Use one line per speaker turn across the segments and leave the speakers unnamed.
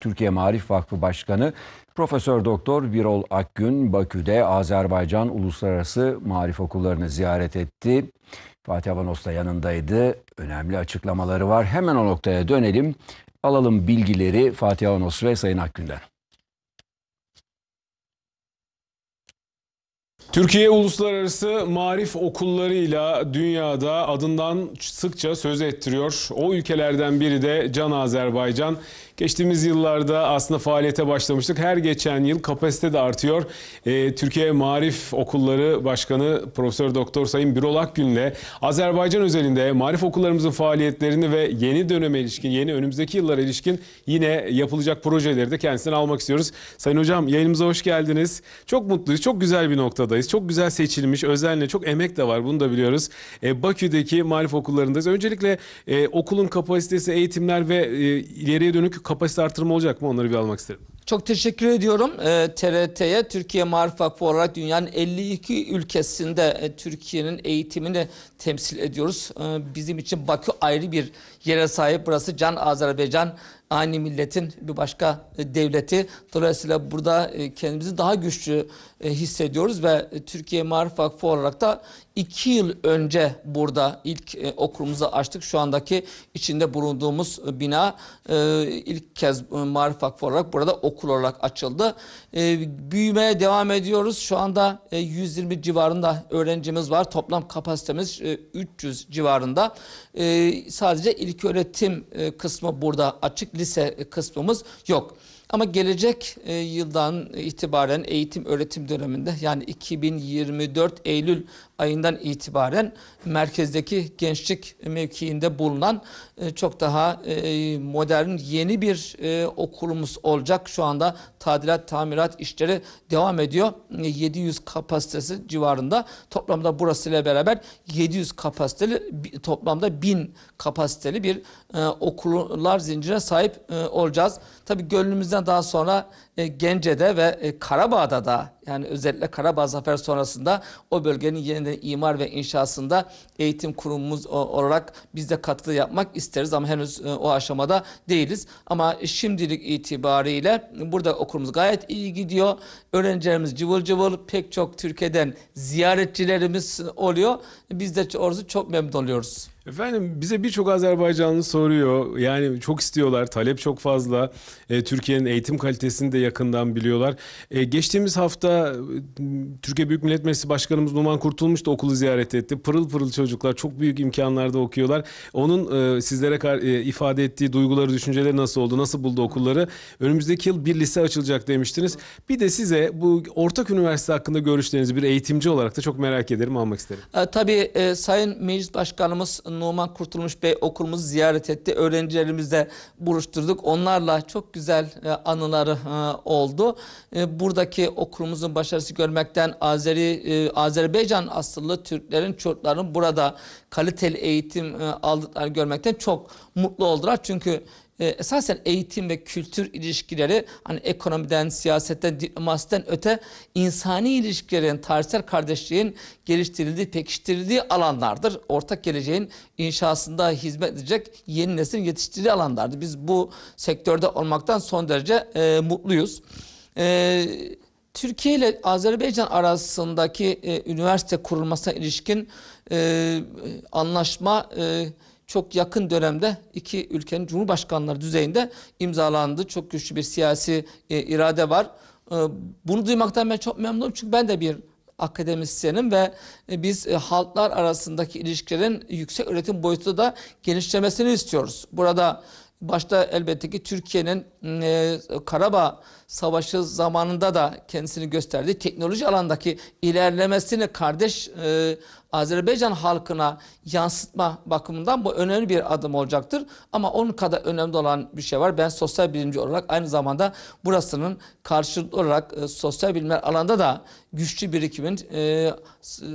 Türkiye Marif Vakfı Başkanı Profesör Doktor Birol Akgün Bakü'de Azerbaycan Uluslararası Marif Okullarını ziyaret etti. Fatih Avanos da yanındaydı. Önemli açıklamaları var. Hemen o noktaya dönelim. Alalım bilgileri Fatih Avanos ve Sayın Akgün'den.
Türkiye uluslararası marif okullarıyla dünyada adından sıkça söz ettiriyor. O ülkelerden biri de Can Azerbaycan. Geçtiğimiz yıllarda aslında faaliyete başlamıştık. Her geçen yıl kapasite de artıyor. Ee, Türkiye Marif Okulları Başkanı Profesör Doktor Sayın Birol Akgün'le Azerbaycan özelinde marif okullarımızın faaliyetlerini ve yeni döneme ilişkin, yeni önümüzdeki yıllara ilişkin yine yapılacak projeleri de kendisinden almak istiyoruz. Sayın Hocam yayınımıza hoş geldiniz. Çok mutluyuz. Çok güzel bir noktadayız. Çok güzel seçilmiş. Özenle çok emek de var. Bunu da biliyoruz. Ee, Bakü'deki marif okullarındayız. Öncelikle e, okulun kapasitesi, eğitimler ve e, ileriye dönük kapasite artırımı olacak mı? Onları bir almak isterim.
Çok teşekkür ediyorum e, TRT'ye. Türkiye Marif Vakfı olarak dünyanın 52 ülkesinde e, Türkiye'nin eğitimini temsil ediyoruz. E, bizim için Bakü ayrı bir yere sahip. Burası Can Azerbaycan aynı milletin bir başka e, devleti. Dolayısıyla burada e, kendimizi daha güçlü e, hissediyoruz ve Türkiye Marif Vakfı olarak da iki yıl önce burada ilk okulumuzu açtık. Şu andaki içinde bulunduğumuz bina ilk kez Marif Vakfı olarak burada okul olarak açıldı. Büyümeye devam ediyoruz. Şu anda 120 civarında öğrencimiz var. Toplam kapasitemiz 300 civarında. Sadece ilk öğretim kısmı burada açık lise kısmımız yok. Ama gelecek e, yıldan itibaren eğitim öğretim döneminde yani 2024 Eylül ayından itibaren merkezdeki gençlik mevkiinde bulunan e, çok daha e, modern yeni bir okulumuz olacak. Şu anda tadilat tamirat işleri devam ediyor. 700 kapasitesi civarında. Toplamda burasıyla beraber 700 kapasiteli toplamda 1000 kapasiteli bir okullar zincirine sahip olacağız. Tabi gönlümüzden daha sonra e, Gence'de ve e, Karabağ'da da yani özellikle Karabağ Zafer sonrasında o bölgenin yeniden imar ve inşasında eğitim kurumumuz olarak biz de katkı yapmak isteriz ama henüz e, o aşamada değiliz. Ama şimdilik itibariyle burada okulumuz gayet iyi gidiyor. Öğrencilerimiz cıvıl cıvıl pek çok Türkiye'den ziyaretçilerimiz oluyor. Biz de orası çok memnun oluyoruz.
Efendim bize birçok Azerbaycanlı soruyor. Yani çok istiyorlar. Talep çok fazla. E, Türkiye'nin eğitim kalitesini de yakından biliyorlar. E, geçtiğimiz hafta Türkiye Büyük Millet Meclisi Başkanımız Numan Kurtulmuş da okulu ziyaret etti. Pırıl pırıl çocuklar çok büyük imkanlarda okuyorlar. Onun e, sizlere e, ifade ettiği duyguları, düşünceleri nasıl oldu? Nasıl buldu okulları? Önümüzdeki yıl bir lise açılacak demiştiniz. Bir de size bu ortak üniversite hakkında görüşlerinizi bir eğitimci olarak da çok merak ederim, almak isterim.
E, tabii e, Sayın Meclis Başkanımız Numan Kurtulmuş Bey okulumuzu ziyaret etti. Öğrencilerimizle buluşturduk. Onlarla çok güzel e, anıları e, oldu. E, buradaki okulumuzun başarısı görmekten Azeri e, Azerbaycan asıllı Türklerin çocukların burada kaliteli eğitim aldıklarını görmekten çok mutlu oldular. Çünkü e, esasen eğitim ve kültür ilişkileri hani ekonomiden, siyasetten, diplomasiden öte insani ilişkilerin, tarihsel kardeşliğin geliştirildiği, pekiştirildiği alanlardır. Ortak geleceğin inşasında hizmet edecek yeni nesil yetiştirildiği alanlardır. Biz bu sektörde olmaktan son derece e, mutluyuz. E, Türkiye ile Azerbaycan arasındaki e, üniversite kurulmasına ilişkin e, anlaşma e, çok yakın dönemde iki ülkenin cumhurbaşkanları düzeyinde imzalandı. Çok güçlü bir siyasi e, irade var. E, bunu duymaktan ben çok memnunum çünkü ben de bir akademisyenim ve e, biz e, halklar arasındaki ilişkilerin yüksek öğretim boyutu da genişlemesini istiyoruz. Burada başta elbette ki Türkiye'nin e, Karabağ Savaşı zamanında da kendisini gösterdi. Teknoloji alandaki ilerlemesini kardeş e, Azerbaycan halkına yansıtma bakımından bu önemli bir adım olacaktır. Ama onun kadar önemli olan bir şey var. Ben sosyal bilimci olarak aynı zamanda burasının karşılıklı olarak e, sosyal bilimler alanda da güçlü birikimin e,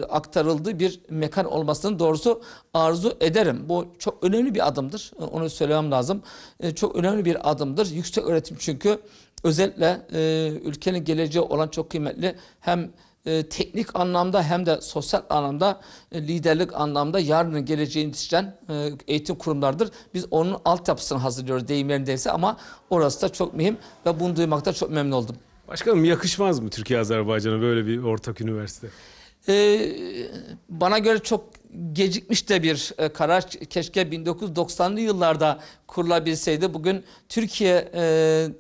aktarıldığı bir mekan olmasını doğrusu arzu ederim. Bu çok önemli bir adımdır. Onu söylemem lazım. E, çok önemli bir adımdır. Yüksek öğretim çünkü özellikle e, ülkenin geleceği olan çok kıymetli hem e, teknik anlamda hem de sosyal anlamda e, liderlik anlamda yarının geleceğini yetiştiren e, eğitim kurumlardır. Biz onun altyapısını hazırlıyoruz deyim yerindeyse ama orası da çok mühim ve bunu duymakta çok memnun oldum.
Başkanım yakışmaz mı Türkiye Azerbaycan'a böyle bir ortak üniversite?
Ee, bana göre çok gecikmiş de bir e, karar. Keşke 1990'lı yıllarda kurulabilseydi. Bugün Türkiye e,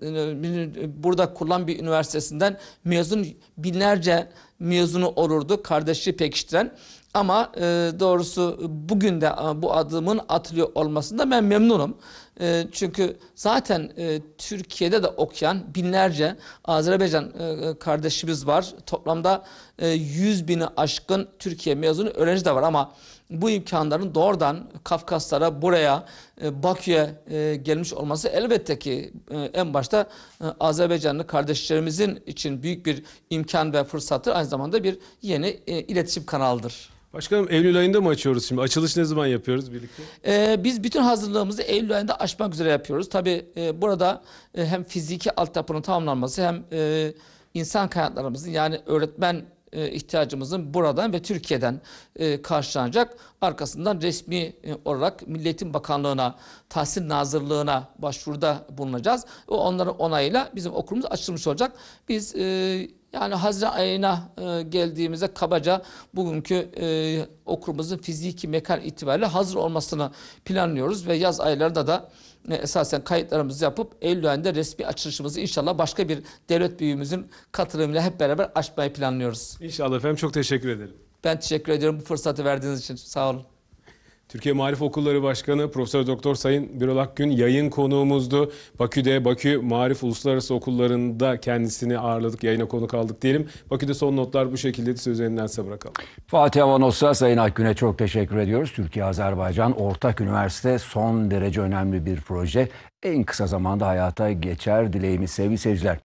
e, burada kurulan bir üniversitesinden mezun binlerce mezunu olurdu. Kardeşliği pekiştiren. Ama e, doğrusu bugün de e, bu adımın atılıyor olmasında ben memnunum. E, çünkü zaten e, Türkiye'de de okuyan binlerce Azerbaycan e, kardeşimiz var. Toplamda e, 100 bini aşkın Türkiye mezunu öğrenci de var ama bu imkanların doğrudan Kafkaslara, buraya, e, Bakü'ye e, gelmiş olması elbette ki e, en başta e, Azerbaycanlı kardeşlerimizin için büyük bir imkan ve fırsattır. Aynı zamanda bir yeni e, iletişim kanalıdır.
Başkanım Eylül ayında mı açıyoruz şimdi? Açılış ne zaman yapıyoruz birlikte?
Ee, biz bütün hazırlığımızı Eylül ayında açmak üzere yapıyoruz. Tabii e, burada e, hem fiziki altyapının tamamlanması hem e, insan kaynaklarımızın yani öğretmen e, ihtiyacımızın buradan ve Türkiye'den e, karşılanacak. Arkasından resmi e, olarak Milli Eğitim Bakanlığı'na, Tahsil Nazırlığı'na başvuruda bulunacağız. Ve onların onayıyla bizim okulumuz açılmış olacak. Biz e, yani Haziran ayına e, geldiğimizde kabaca bugünkü e, okulumuzun fiziki mekan itibariyle hazır olmasını planlıyoruz ve yaz aylarında da e, esasen kayıtlarımızı yapıp Eylül ayında resmi açılışımızı inşallah başka bir devlet büyüğümüzün katılımıyla hep beraber açmayı planlıyoruz.
İnşallah efendim çok teşekkür ederim.
Ben teşekkür ediyorum bu fırsatı verdiğiniz için. Sağ olun.
Türkiye Marif Okulları Başkanı Profesör Doktor Sayın Birol Akgün yayın konuğumuzdu. Bakü'de Bakü Marif Uluslararası Okulları'nda kendisini ağırladık, yayına konuk aldık diyelim. Bakü'de son notlar bu şekilde söz elinden size bırakalım.
Fatih Avanos'a Sayın Akgün'e çok teşekkür ediyoruz. Türkiye-Azerbaycan Ortak Üniversite son derece önemli bir proje. En kısa zamanda hayata geçer dileğimiz sevgili seyirciler.